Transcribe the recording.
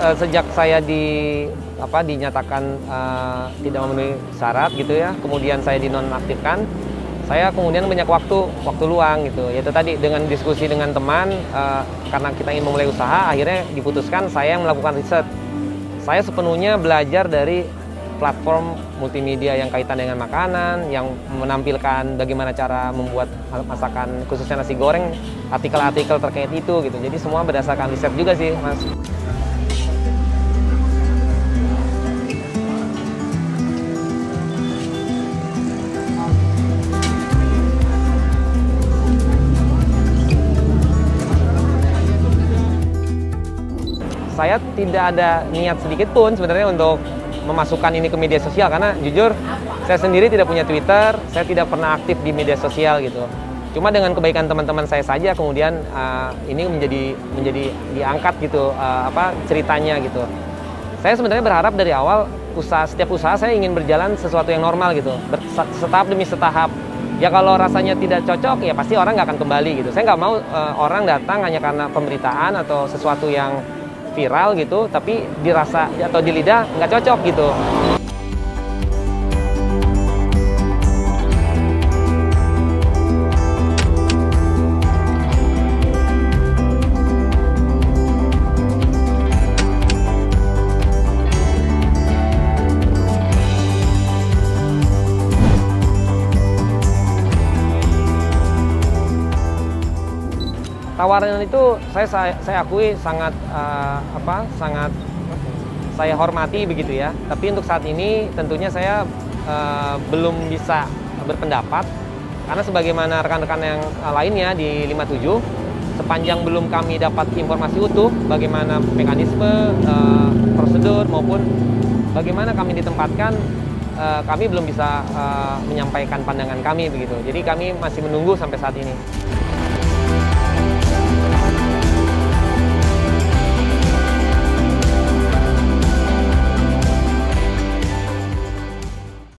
Eh, sejak saya di apa dinyatakan uh, tidak memenuhi syarat gitu ya, kemudian saya dinonaktifkan, saya kemudian banyak waktu waktu luang gitu. Yaitu tadi dengan diskusi dengan teman uh, karena kita ingin memulai usaha, akhirnya diputuskan saya yang melakukan riset. Saya sepenuhnya belajar dari platform multimedia yang kaitan dengan makanan, yang menampilkan bagaimana cara membuat masakan khususnya nasi goreng, artikel-artikel terkait itu gitu. Jadi semua berdasarkan riset juga sih, Mas. Saya tidak ada niat sedikit pun sebenarnya untuk memasukkan ini ke media sosial karena jujur saya sendiri tidak punya Twitter, saya tidak pernah aktif di media sosial gitu. Cuma dengan kebaikan teman-teman saya saja kemudian uh, ini menjadi menjadi diangkat gitu uh, apa ceritanya gitu. Saya sebenarnya berharap dari awal usaha setiap usaha saya ingin berjalan sesuatu yang normal gitu, setahap demi setahap. Ya kalau rasanya tidak cocok ya pasti orang nggak akan kembali gitu. Saya nggak mau uh, orang datang hanya karena pemberitaan atau sesuatu yang viral gitu tapi dirasa atau di lidah nggak cocok gitu tawaran itu saya saya, saya akui sangat uh, apa sangat saya hormati begitu ya. Tapi untuk saat ini tentunya saya uh, belum bisa berpendapat karena sebagaimana rekan-rekan yang lainnya di 57 sepanjang belum kami dapat informasi utuh bagaimana mekanisme uh, prosedur maupun bagaimana kami ditempatkan uh, kami belum bisa uh, menyampaikan pandangan kami begitu. Jadi kami masih menunggu sampai saat ini.